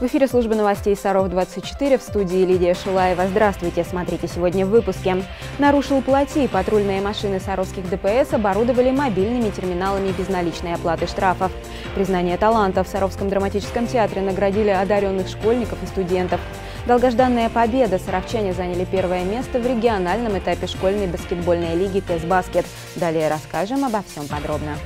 В эфире службы новостей Саров-24 в студии Лидия Шулаева. Здравствуйте, смотрите сегодня в выпуске. Нарушил плати. Патрульные машины саровских ДПС оборудовали мобильными терминалами безналичной оплаты штрафов. Признание талантов в Саровском драматическом театре наградили одаренных школьников и студентов. Долгожданная победа. Саровчане заняли первое место в региональном этапе школьной баскетбольной лиги «Тест-баскет». Далее расскажем обо всем подробно.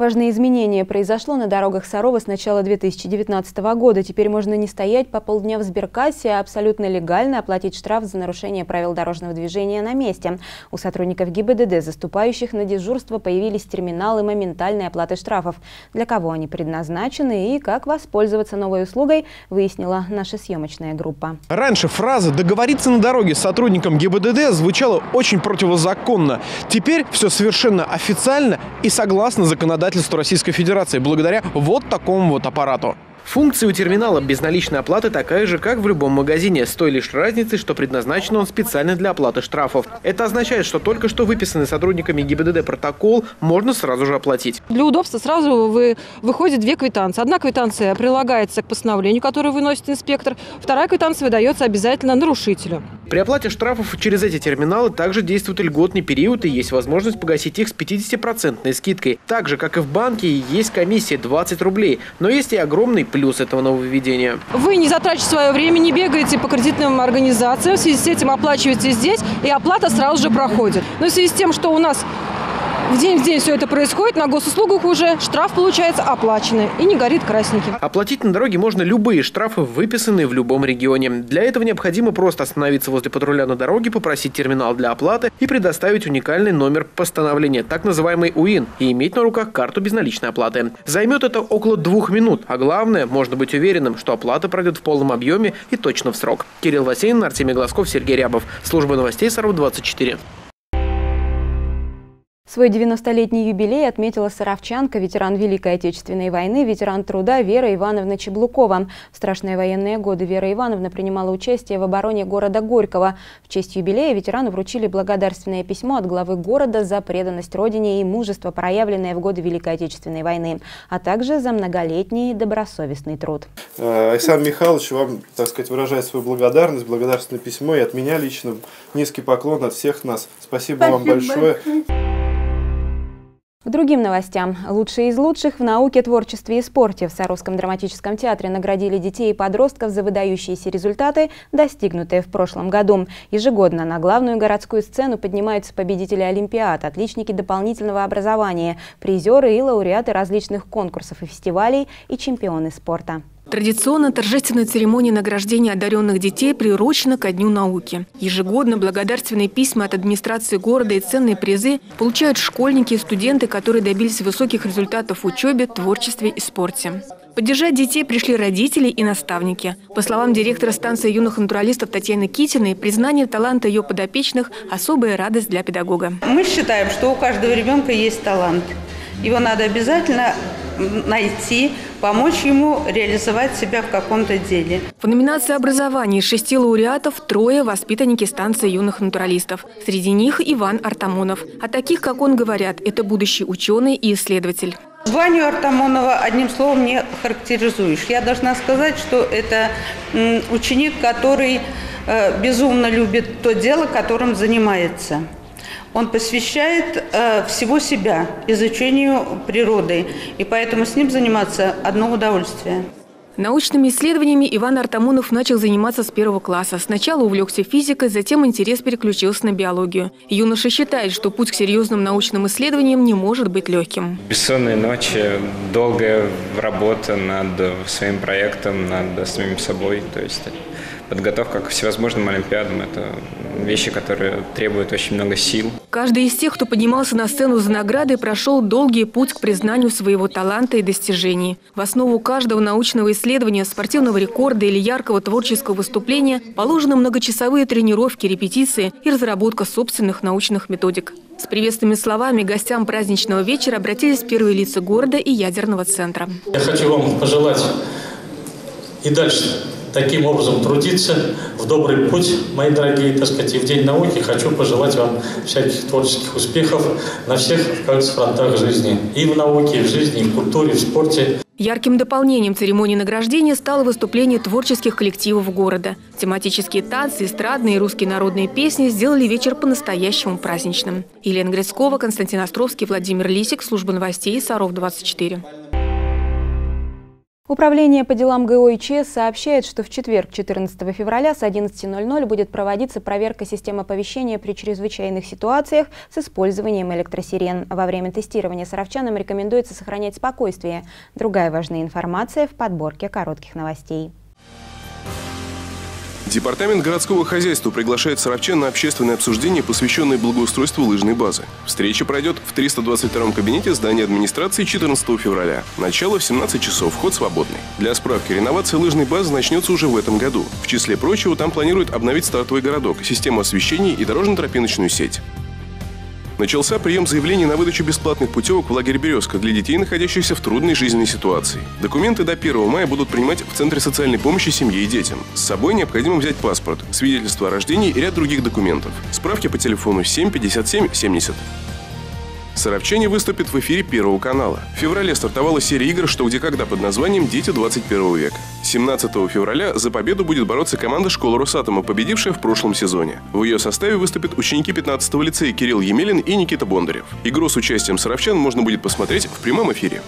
Важное изменение произошло на дорогах Сарова с начала 2019 года. Теперь можно не стоять по полдня в сберкассе, а абсолютно легально оплатить штраф за нарушение правил дорожного движения на месте. У сотрудников ГИБДД, заступающих на дежурство, появились терминалы моментальной оплаты штрафов. Для кого они предназначены и как воспользоваться новой услугой, выяснила наша съемочная группа. Раньше фраза «договориться на дороге с сотрудником ГИБДД» звучала очень противозаконно. Теперь все совершенно официально и согласно законодательству законодательству Российской Федерации благодаря вот такому вот аппарату. Функция у терминала безналичной оплаты такая же, как в любом магазине, с той лишь разницей, что предназначен он специально для оплаты штрафов. Это означает, что только что выписанный сотрудниками ГИБДД протокол можно сразу же оплатить. Для удобства сразу вы, выходит две квитанции. Одна квитанция прилагается к постановлению, которое выносит инспектор, вторая квитанция выдается обязательно нарушителю. При оплате штрафов через эти терминалы также действует льготный период и есть возможность погасить их с 50% скидкой. Так же, как и в банке, есть комиссия 20 рублей, но есть и огромный плюс этого нововведения? Вы не затратите свое время, не бегаете по кредитным организациям, в связи с этим оплачиваете здесь, и оплата сразу же проходит. Но в связи с тем, что у нас в день в день все это происходит, на госуслугах уже штраф получается оплаченный и не горит красненьким. Оплатить на дороге можно любые штрафы, выписанные в любом регионе. Для этого необходимо просто остановиться возле патруля на дороге, попросить терминал для оплаты и предоставить уникальный номер постановления, так называемый УИН, и иметь на руках карту безналичной оплаты. Займет это около двух минут, а главное, можно быть уверенным, что оплата пройдет в полном объеме и точно в срок. Кирилл Васенин, Артемий Глазков, Сергей Рябов. Служба новостей Саров 24. Свой 90-летний юбилей отметила саровчанка, ветеран Великой Отечественной войны, ветеран труда Вера Ивановна Чеблукова. В страшные военные годы Вера Ивановна принимала участие в обороне города Горького. В честь юбилея ветерану вручили благодарственное письмо от главы города за преданность родине и мужество, проявленное в годы Великой Отечественной войны, а также за многолетний добросовестный труд. Э, Александр Михайлович вам, так сказать, выражает свою благодарность, благодарственное письмо и от меня лично низкий поклон от всех нас. Спасибо, Спасибо вам большое. К другим новостям. Лучшие из лучших в науке, творчестве и спорте в Саровском драматическом театре наградили детей и подростков за выдающиеся результаты, достигнутые в прошлом году. Ежегодно на главную городскую сцену поднимаются победители Олимпиад, отличники дополнительного образования, призеры и лауреаты различных конкурсов и фестивалей и чемпионы спорта. Традиционно торжественная церемония награждения одаренных детей приурочена ко Дню науки. Ежегодно благодарственные письма от администрации города и ценные призы получают школьники и студенты, которые добились высоких результатов в учебе, творчестве и спорте. Поддержать детей пришли родители и наставники. По словам директора станции юных натуралистов Татьяны Китиной, признание таланта ее подопечных – особая радость для педагога. Мы считаем, что у каждого ребенка есть талант. Его надо обязательно найти, помочь ему реализовать себя в каком-то деле. В номинации образования из шести лауреатов трое – воспитанники станции юных натуралистов. Среди них Иван Артамонов. А таких, как он, говорят, это будущий ученый и исследователь. Ваню Артамонова одним словом не характеризуешь. Я должна сказать, что это ученик, который э, безумно любит то дело, которым занимается. Он посвящает э, всего себя изучению природы, и поэтому с ним заниматься одно удовольствие. Научными исследованиями Иван Артамонов начал заниматься с первого класса. Сначала увлекся физикой, затем интерес переключился на биологию. Юноша считает, что путь к серьезным научным исследованиям не может быть легким. Бессонные ночи, долгая работа над своим проектом, над самим собой. То есть подготовка к всевозможным олимпиадам – это вещи, которые требуют очень много сил. Каждый из тех, кто поднимался на сцену за наградой, прошел долгий путь к признанию своего таланта и достижений. В основу каждого научного исследования, спортивного рекорда или яркого творческого выступления положены многочасовые тренировки, репетиции и разработка собственных научных методик. С приветственными словами гостям праздничного вечера обратились первые лица города и ядерного центра. Я хочу вам пожелать и дальше таким образом трудиться в добрый путь, мои дорогие, так сказать, и в День науки хочу пожелать вам всяких творческих успехов на всех, кажется, фронтах жизни. И в науке, и в жизни, и в культуре, и в спорте. Ярким дополнением церемонии награждения стало выступление творческих коллективов города. Тематические танцы, эстрадные и русские народные песни сделали вечер по-настоящему праздничным. Елена Грицкова, Константин Островский, Владимир Лисик, служба новостей Саров-24. Управление по делам ГО и ЧС сообщает, что в четверг, 14 февраля с 11.00 будет проводиться проверка системы оповещения при чрезвычайных ситуациях с использованием электросирен. Во время тестирования саровчанам рекомендуется сохранять спокойствие. Другая важная информация в подборке коротких новостей. Департамент городского хозяйства приглашает саровчан на общественное обсуждение, посвященное благоустройству лыжной базы. Встреча пройдет в 322 кабинете здания администрации 14 февраля. Начало в 17 часов, вход свободный. Для справки, реновация лыжной базы начнется уже в этом году. В числе прочего, там планируют обновить стартовый городок, систему освещения и дорожно-тропиночную сеть. Начался прием заявлений на выдачу бесплатных путевок в лагерь «Березка» для детей, находящихся в трудной жизненной ситуации. Документы до 1 мая будут принимать в Центре социальной помощи семье и детям. С собой необходимо взять паспорт, свидетельство о рождении и ряд других документов. Справки по телефону 757 70. Саровчане выступят в эфире Первого канала. В феврале стартовала серия игр «Что, где, когда» под названием «Дети 21 века». 17 февраля за победу будет бороться команда школы Росатома, победившая в прошлом сезоне. В ее составе выступят ученики 15-го лицея Кирилл Емелин и Никита Бондарев. Игру с участием саровчан можно будет посмотреть в прямом эфире.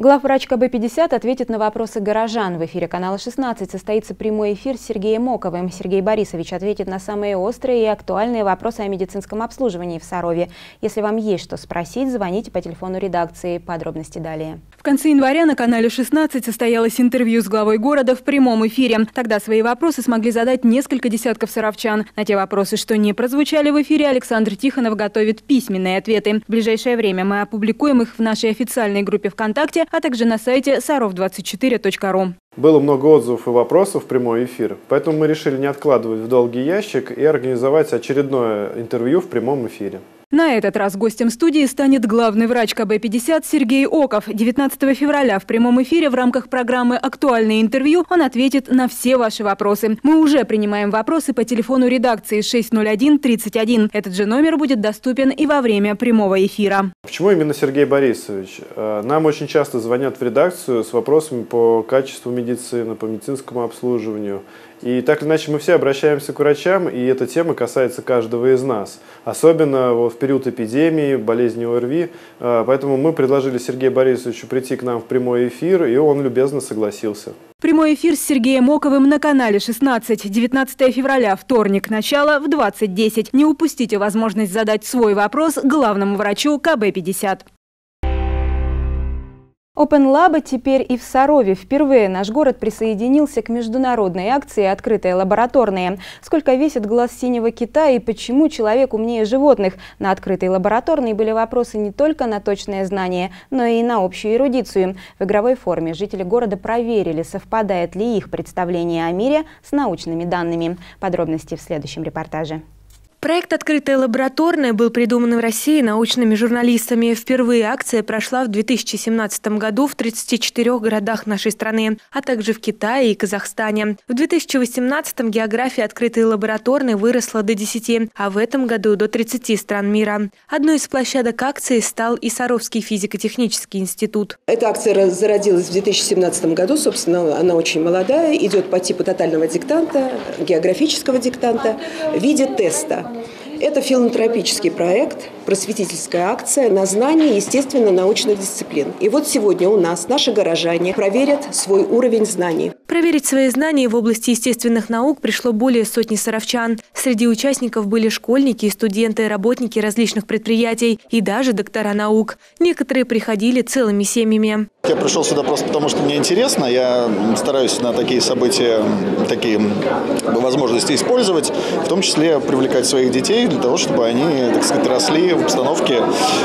Главврач КБ-50 ответит на вопросы горожан. В эфире канала 16 состоится прямой эфир с Сергеем Моковым. Сергей Борисович ответит на самые острые и актуальные вопросы о медицинском обслуживании в Сарове. Если вам есть что спросить, звоните по телефону редакции. Подробности далее. В конце января на канале 16 состоялось интервью с главой города в прямом эфире. Тогда свои вопросы смогли задать несколько десятков саровчан. На те вопросы, что не прозвучали в эфире, Александр Тихонов готовит письменные ответы. В ближайшее время мы опубликуем их в нашей официальной группе ВКонтакте, а также на сайте sarov24.ru. Было много отзывов и вопросов в прямой эфир, поэтому мы решили не откладывать в долгий ящик и организовать очередное интервью в прямом эфире. На этот раз гостем студии станет главный врач КБ-50 Сергей Оков. 19 февраля в прямом эфире в рамках программы «Актуальное интервью» он ответит на все ваши вопросы. Мы уже принимаем вопросы по телефону редакции 601-31. Этот же номер будет доступен и во время прямого эфира. Почему именно Сергей Борисович? Э, нам очень часто звонят в редакцию с вопросами по качеству медицины, по медицинскому обслуживанию. И так или иначе мы все обращаемся к врачам, и эта тема касается каждого из нас. Особенно в период эпидемии, болезни ОРВИ. А, поэтому мы предложили Сергею Борисовичу прийти к нам в прямой эфир, и он любезно согласился. Прямой эфир с Сергеем Моковым на канале 16. 19 февраля, вторник, начало в 20.10. Не упустите возможность задать свой вопрос главному врачу КБ-50. Open Lab теперь и в Сарове. Впервые наш город присоединился к международной акции «Открытые лабораторные». Сколько весит глаз синего кита и почему человек умнее животных? На открытой лабораторной были вопросы не только на точное знание, но и на общую эрудицию. В игровой форме жители города проверили, совпадает ли их представление о мире с научными данными. Подробности в следующем репортаже. Проект «Открытая лабораторная» был придуман в России научными журналистами. Впервые акция прошла в 2017 году в 34 городах нашей страны, а также в Китае и Казахстане. В 2018 география «Открытой лабораторной» выросла до 10, а в этом году до 30 стран мира. Одной из площадок акции стал и Саровский физико-технический институт. Эта акция зародилась в 2017 году, собственно, она очень молодая, идет по типу тотального диктанта, географического диктанта в виде теста. です。Это филантропический проект, просветительская акция на знание естественно-научных дисциплин. И вот сегодня у нас наши горожане проверят свой уровень знаний. Проверить свои знания в области естественных наук пришло более сотни саровчан. Среди участников были школьники и студенты, работники различных предприятий и даже доктора наук. Некоторые приходили целыми семьями. Я пришел сюда просто потому, что мне интересно. Я стараюсь на такие события, такие возможности использовать, в том числе привлекать своих детей для того, чтобы они, так сказать, росли в обстановке,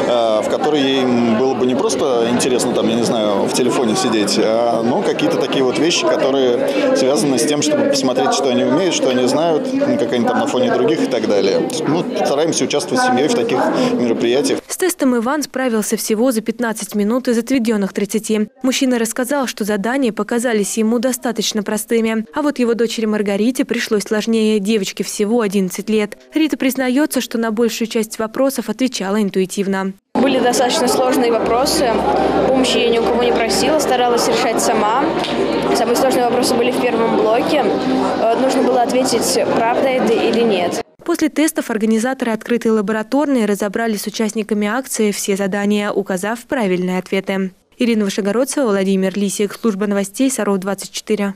э, в которой им было бы не просто интересно, там, я не знаю, в телефоне сидеть, а ну, какие-то такие вот вещи, которые связаны с тем, чтобы посмотреть, что они умеют, что они знают, как они там на фоне других и так далее. Ну, стараемся участвовать с семьей в таких мероприятиях. С тестом Иван справился всего за 15 минут из отведенных 30. Мужчина рассказал, что задания показались ему достаточно простыми. А вот его дочери Маргарите пришлось сложнее. Девочке всего 11 лет. Рита признается, что на большую часть вопросов отвечала интуитивно. были достаточно сложные вопросы. Помощи я ни у кого не просила, старалась решать сама. Самые сложные вопросы были в первом блоке. Э, нужно было ответить, правда это или нет. После тестов организаторы открытой лабораторной разобрали с участниками акции все задания, указав правильные ответы. Ирина Вышегородцева, Владимир Лисик, служба новостей Саров-24.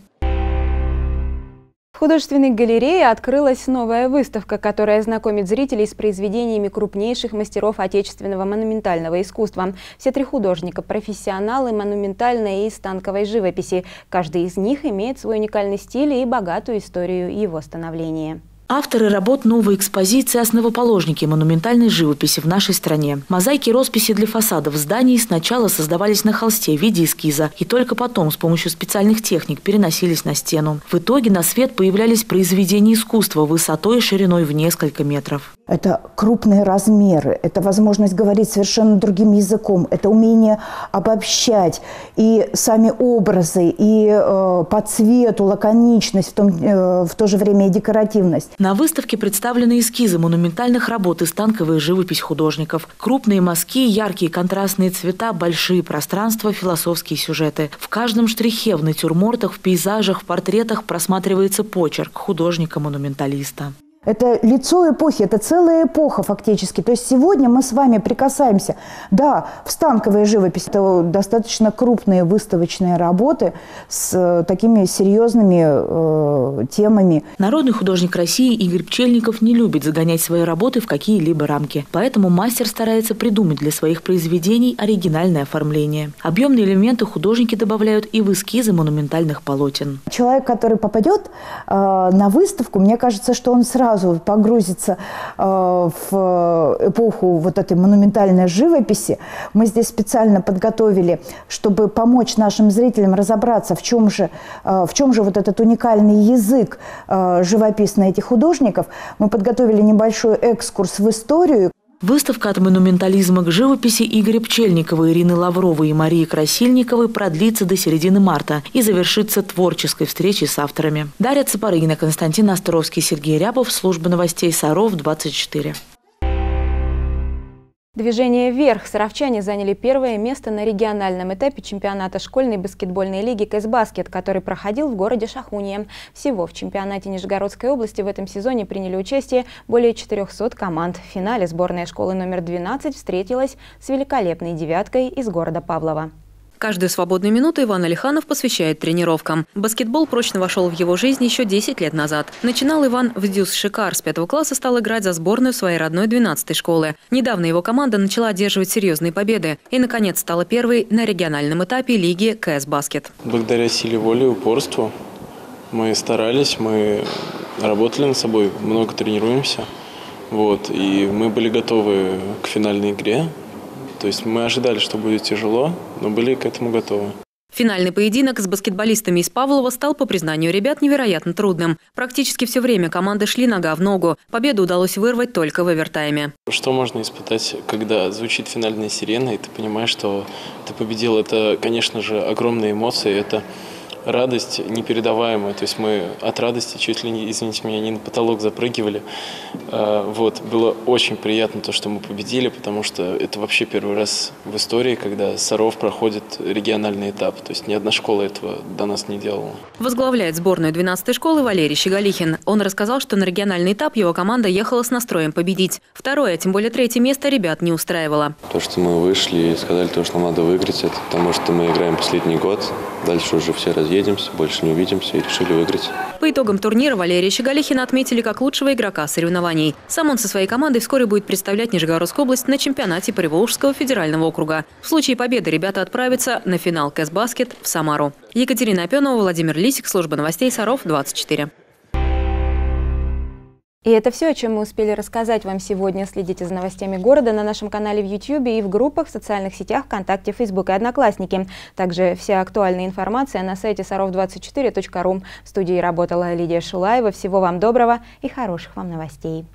В художественной галерее открылась новая выставка, которая знакомит зрителей с произведениями крупнейших мастеров отечественного монументального искусства. Все три художника – профессионалы монументальной и станковой живописи. Каждый из них имеет свой уникальный стиль и богатую историю его становления. Авторы работ новой экспозиции – основоположники монументальной живописи в нашей стране. Мозаики росписи для фасадов зданий сначала создавались на холсте в виде эскиза, и только потом с помощью специальных техник переносились на стену. В итоге на свет появлялись произведения искусства высотой и шириной в несколько метров. Это крупные размеры, это возможность говорить совершенно другим языком, это умение обобщать и сами образы, и э, по цвету, лаконичность, в, том, э, в то же время и декоративность. На выставке представлены эскизы монументальных работ и станковая живопись художников. Крупные мазки, яркие контрастные цвета, большие пространства, философские сюжеты. В каждом штрихе, в натюрмортах, в пейзажах, в портретах просматривается почерк художника-монументалиста. Это лицо эпохи, это целая эпоха фактически. То есть сегодня мы с вами прикасаемся, да, в станковой живописи. Это достаточно крупные выставочные работы с э, такими серьезными э, темами. Народный художник России Игорь Пчельников не любит загонять свои работы в какие-либо рамки. Поэтому мастер старается придумать для своих произведений оригинальное оформление. Объемные элементы художники добавляют и в эскизы монументальных полотен. Человек, который попадет э, на выставку, мне кажется, что он сразу сразу погрузиться э, в эпоху вот этой монументальной живописи. Мы здесь специально подготовили, чтобы помочь нашим зрителям разобраться, в чем же, э, в чем же вот этот уникальный язык э, живописный этих художников. Мы подготовили небольшой экскурс в историю. Выставка от монументализма к живописи Игоря Пчельникова, Ирины Лавровой и Марии Красильниковой продлится до середины марта и завершится творческой встречей с авторами. Дарья Цапарыгина, Константин Островский, Сергей Рябов, служба новостей Саров, 24. Движение «Вверх» саровчане заняли первое место на региональном этапе чемпионата школьной баскетбольной лиги «КЭС-Баскет», который проходил в городе Шахунье. Всего в чемпионате Нижегородской области в этом сезоне приняли участие более 400 команд. В финале сборная школы номер 12 встретилась с великолепной девяткой из города Павлова. Каждую свободную минуту Иван Алиханов посвящает тренировкам. Баскетбол прочно вошел в его жизнь еще 10 лет назад. Начинал Иван в ДЮСШ «Икар». С пятого класса стал играть за сборную своей родной 12-й школы. Недавно его команда начала одерживать серьезные победы. И, наконец, стала первой на региональном этапе лиги КЭС-Баскет. Благодаря силе воли и упорству мы старались, мы работали над собой, много тренируемся. Вот, и мы были готовы к финальной игре. То есть мы ожидали, что будет тяжело, но были к этому готовы. Финальный поединок с баскетболистами из Павлова стал, по признанию ребят, невероятно трудным. Практически все время команды шли нога в ногу. Победу удалось вырвать только в овертайме. Что можно испытать, когда звучит финальная сирена, и ты понимаешь, что ты победил? Это, конечно же, огромные эмоции. Это радость непередаваемая. То есть мы от радости чуть ли не, извините меня, не на потолок запрыгивали. А, вот. Было очень приятно то, что мы победили, потому что это вообще первый раз в истории, когда Саров проходит региональный этап. То есть ни одна школа этого до нас не делала. Возглавляет сборную 12-й школы Валерий Щеголихин. Он рассказал, что на региональный этап его команда ехала с настроем победить. Второе, а тем более третье место ребят не устраивало. То, что мы вышли и сказали, то, что надо выиграть, это потому что мы играем последний год. Дальше уже все разъедем разъедемся, больше не увидимся и решили выиграть. По итогам турнира Валерия Щеголихина отметили как лучшего игрока соревнований. Сам он со своей командой вскоре будет представлять Нижегородскую область на чемпионате Приволжского федерального округа. В случае победы ребята отправятся на финал Кэсбаскет в Самару. Екатерина Опенова, Владимир Лисик, служба новостей Саров, 24. И это все, о чем мы успели рассказать вам сегодня. Следите за новостями города на нашем канале в YouTube и в группах в социальных сетях ВКонтакте, Facebook и Одноклассники. Также вся актуальная информация на сайте sarov24.ru. В студии работала Лидия Шулаева. Всего вам доброго и хороших вам новостей.